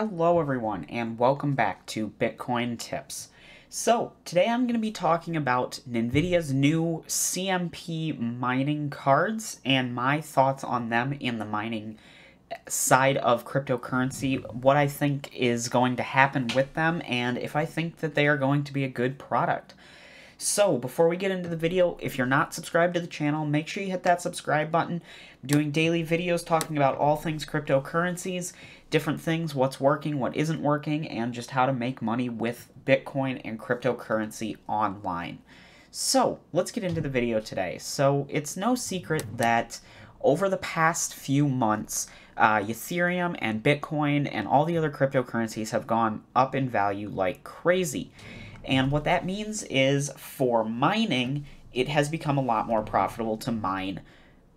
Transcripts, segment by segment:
Hello everyone and welcome back to Bitcoin Tips. So, today I'm going to be talking about NVIDIA's new CMP mining cards and my thoughts on them in the mining side of cryptocurrency, what I think is going to happen with them, and if I think that they are going to be a good product. So, before we get into the video, if you're not subscribed to the channel, make sure you hit that subscribe button. I'm doing daily videos talking about all things cryptocurrencies, different things, what's working, what isn't working, and just how to make money with Bitcoin and cryptocurrency online. So, let's get into the video today. So, it's no secret that over the past few months, uh, Ethereum and Bitcoin and all the other cryptocurrencies have gone up in value like crazy. And what that means is for mining, it has become a lot more profitable to mine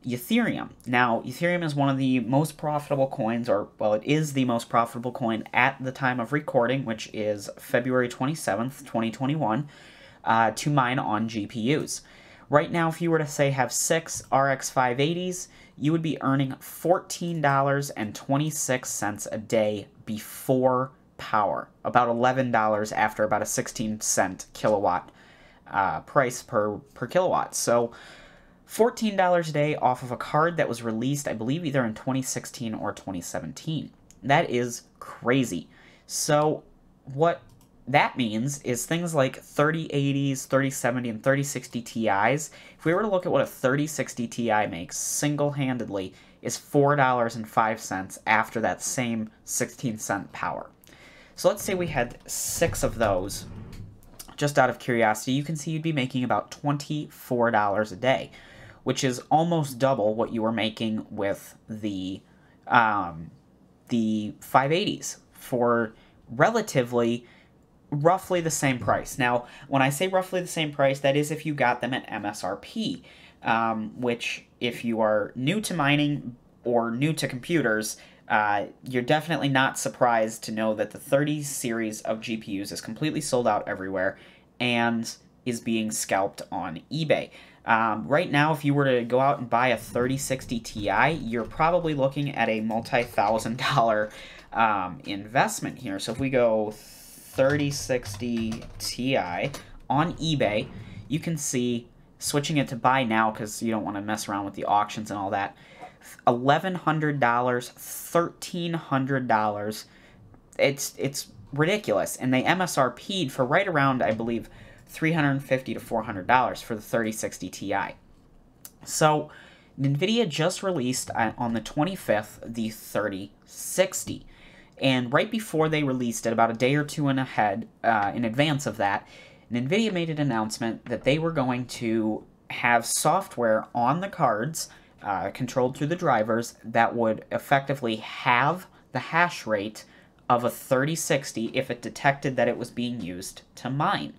Ethereum. Now, Ethereum is one of the most profitable coins, or, well, it is the most profitable coin at the time of recording, which is February 27th, 2021, uh, to mine on GPUs. Right now, if you were to say have six RX 580s, you would be earning $14.26 a day before power, about $11 after about a 16 cent kilowatt uh, price per, per kilowatt. So $14 a day off of a card that was released, I believe, either in 2016 or 2017. That is crazy. So what that means is things like 3080s, 3070, and 3060 Ti's. If we were to look at what a 3060 Ti makes single-handedly, is $4.05 after that same 16 cent power. So let's say we had six of those. Just out of curiosity, you can see you'd be making about $24 a day, which is almost double what you were making with the um, the 580s for relatively roughly the same price. Now, when I say roughly the same price, that is if you got them at MSRP, um, which if you are new to mining or new to computers, uh, you're definitely not surprised to know that the 30 series of GPUs is completely sold out everywhere and is being scalped on eBay. Um, right now, if you were to go out and buy a 3060 Ti, you're probably looking at a multi-thousand dollar um, investment here. So if we go 3060 Ti on eBay, you can see switching it to buy now because you don't want to mess around with the auctions and all that $1,100, $1,300. It's, it's ridiculous. And they MSRP'd for right around, I believe, 350 to $400 for the 3060 Ti. So, NVIDIA just released uh, on the 25th the 3060. And right before they released it, about a day or two in ahead, uh, in advance of that, NVIDIA made an announcement that they were going to have software on the cards uh, controlled through the drivers that would effectively halve the hash rate of a 3060 if it detected that it was being used to mine.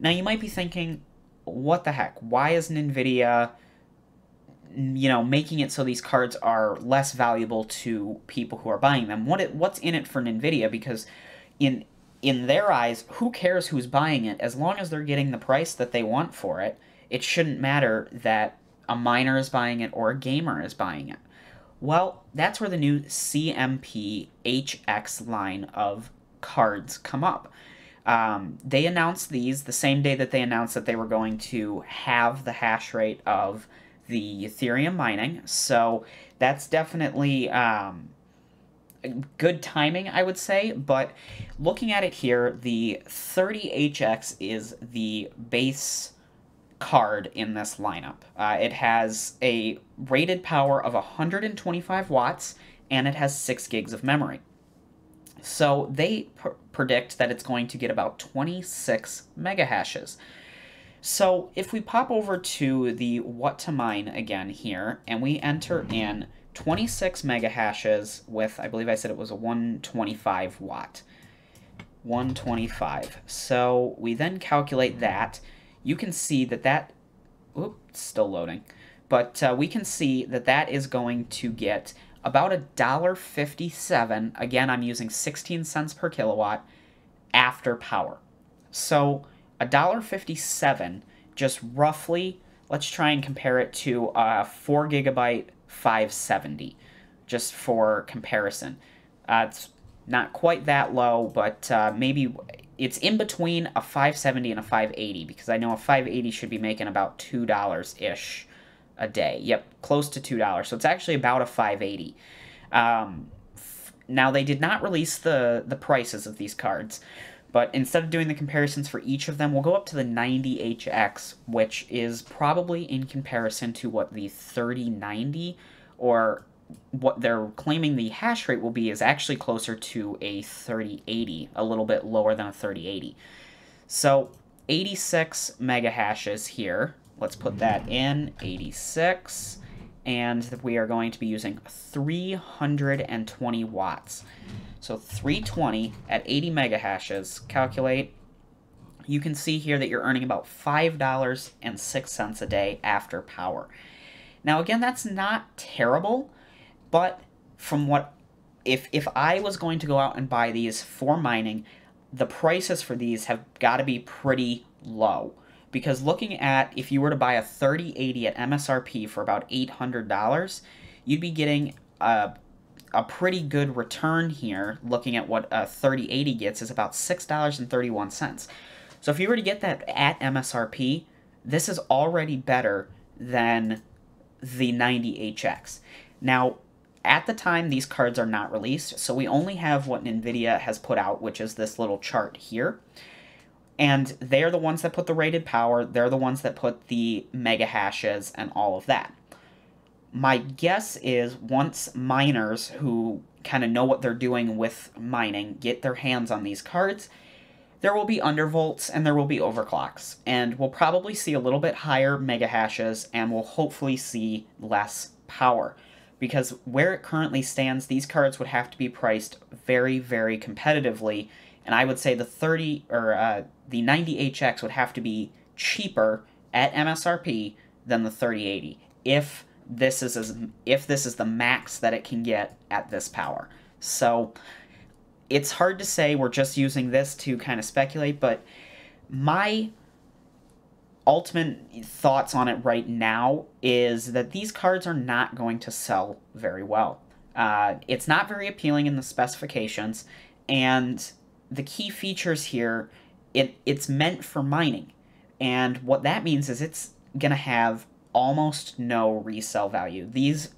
Now you might be thinking, what the heck? Why is NVIDIA you know making it so these cards are less valuable to people who are buying them? What it, what's in it for NVIDIA? Because in in their eyes, who cares who's buying it? As long as they're getting the price that they want for it, it shouldn't matter that a miner is buying it or a gamer is buying it. Well, that's where the new CMP HX line of cards come up. Um, they announced these the same day that they announced that they were going to halve the hash rate of the Ethereum mining. So that's definitely um, good timing, I would say. But looking at it here, the 30HX is the base card in this lineup. Uh, it has a rated power of 125 watts and it has 6 gigs of memory. So they pr predict that it's going to get about 26 mega hashes. So if we pop over to the what to mine again here and we enter in 26 mega hashes with, I believe I said it was a 125 watt. 125. So we then calculate that you can see that that, oops, still loading, but uh, we can see that that is going to get about a dollar fifty-seven. Again, I'm using 16 cents per kilowatt after power. So a dollar fifty-seven, just roughly. Let's try and compare it to a four gigabyte 570, just for comparison. Uh, it's Not quite that low, but uh, maybe it's in between a 570 and a 580 because I know a 580 should be making about $2 ish a day. Yep, close to $2. So it's actually about a 580. Um, now they did not release the the prices of these cards, but instead of doing the comparisons for each of them, we'll go up to the 90HX, which is probably in comparison to what the 3090 or what they're claiming the hash rate will be is actually closer to a 3080, a little bit lower than a 3080. So 86 mega hashes here. Let's put that in, 86 and we are going to be using 320 watts. So 320 at 80 mega hashes, calculate, you can see here that you're earning about $5.06 a day after power. Now again, that's not terrible, but from what, if, if I was going to go out and buy these for mining, the prices for these have got to be pretty low because looking at if you were to buy a 3080 at MSRP for about $800, you'd be getting a, a pretty good return here. Looking at what a 3080 gets is about $6.31. So if you were to get that at MSRP, this is already better than the 90HX. Now, at the time, these cards are not released, so we only have what NVIDIA has put out, which is this little chart here. And they're the ones that put the rated power, they're the ones that put the mega hashes and all of that. My guess is once miners who kind of know what they're doing with mining get their hands on these cards, there will be undervolts and there will be overclocks. And we'll probably see a little bit higher mega hashes and we'll hopefully see less power. Because where it currently stands, these cards would have to be priced very, very competitively and I would say the 30 or uh, the 90HX would have to be cheaper at MSRP than the 3080 if this is as, if this is the max that it can get at this power. So it's hard to say. We're just using this to kind of speculate, but my ultimate thoughts on it right now is that these cards are not going to sell very well. Uh, it's not very appealing in the specifications, and the key features here, it, it's meant for mining. And what that means is it's going to have almost no resale value. These,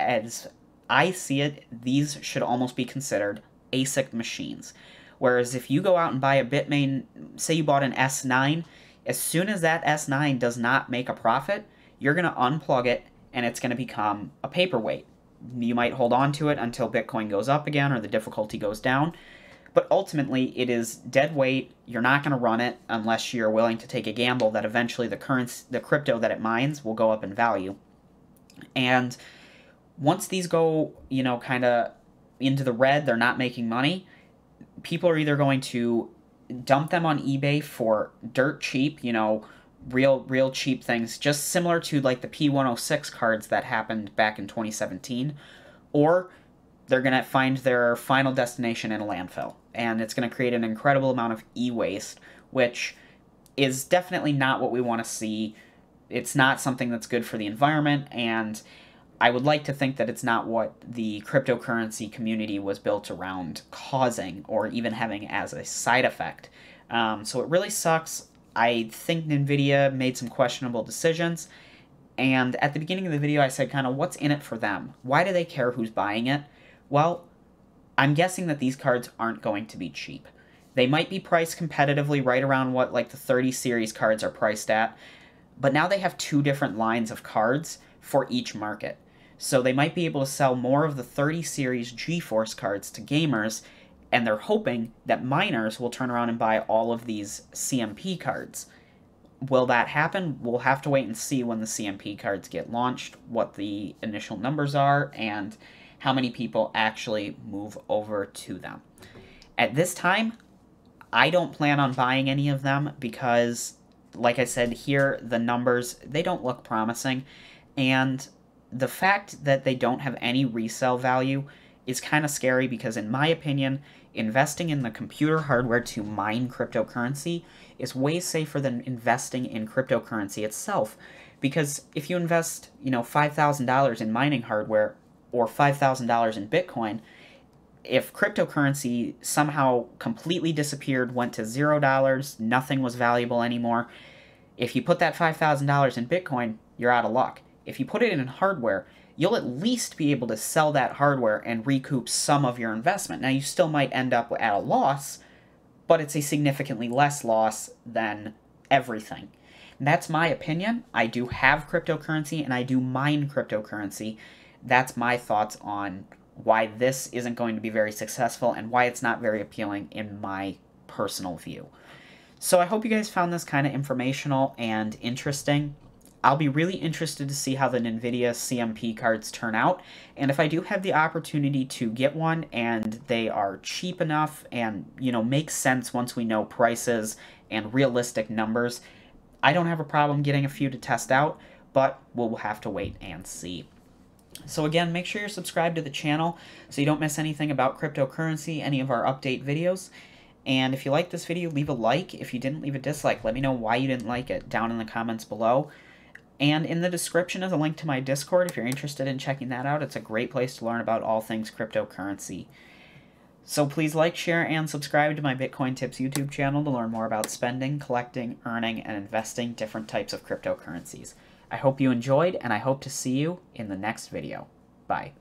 as I see it, these should almost be considered ASIC machines. Whereas if you go out and buy a Bitmain, say you bought an S9, as soon as that S9 does not make a profit, you're going to unplug it and it's going to become a paperweight. You might hold on to it until Bitcoin goes up again or the difficulty goes down, but ultimately, it is dead weight. You're not going to run it unless you're willing to take a gamble that eventually the currency, the crypto that it mines will go up in value. And once these go, you know, kind of into the red, they're not making money. People are either going to dump them on eBay for dirt cheap, you know, real real cheap things, just similar to like the P106 cards that happened back in 2017, or they're going to find their final destination in a landfill and it's going to create an incredible amount of e-waste, which is definitely not what we want to see. It's not something that's good for the environment, and I would like to think that it's not what the cryptocurrency community was built around causing or even having as a side effect. Um, so it really sucks. I think NVIDIA made some questionable decisions. And at the beginning of the video, I said kind of what's in it for them? Why do they care who's buying it? Well, I'm guessing that these cards aren't going to be cheap. They might be priced competitively right around what like the 30 series cards are priced at, but now they have two different lines of cards for each market. So they might be able to sell more of the 30 series GeForce cards to gamers, and they're hoping that miners will turn around and buy all of these CMP cards. Will that happen? We'll have to wait and see when the CMP cards get launched, what the initial numbers are, and how many people actually move over to them. At this time, I don't plan on buying any of them because, like I said here, the numbers, they don't look promising. And the fact that they don't have any resale value is kind of scary because, in my opinion, investing in the computer hardware to mine cryptocurrency is way safer than investing in cryptocurrency itself. Because if you invest, you know, $5,000 in mining hardware, or $5,000 in Bitcoin, if cryptocurrency somehow completely disappeared, went to zero dollars, nothing was valuable anymore, if you put that $5,000 in Bitcoin, you're out of luck. If you put it in hardware, you'll at least be able to sell that hardware and recoup some of your investment. Now, you still might end up at a loss, but it's a significantly less loss than everything. And that's my opinion. I do have cryptocurrency and I do mine cryptocurrency. That's my thoughts on why this isn't going to be very successful and why it's not very appealing in my personal view. So I hope you guys found this kind of informational and interesting. I'll be really interested to see how the NVIDIA CMP cards turn out, and if I do have the opportunity to get one and they are cheap enough and, you know, make sense once we know prices and realistic numbers, I don't have a problem getting a few to test out, but we'll have to wait and see. So again, make sure you're subscribed to the channel so you don't miss anything about cryptocurrency, any of our update videos. And if you like this video, leave a like. If you didn't, leave a dislike. Let me know why you didn't like it down in the comments below. And in the description is a link to my Discord if you're interested in checking that out. It's a great place to learn about all things cryptocurrency. So please like, share, and subscribe to my Bitcoin Tips YouTube channel to learn more about spending, collecting, earning, and investing different types of cryptocurrencies. I hope you enjoyed, and I hope to see you in the next video. Bye.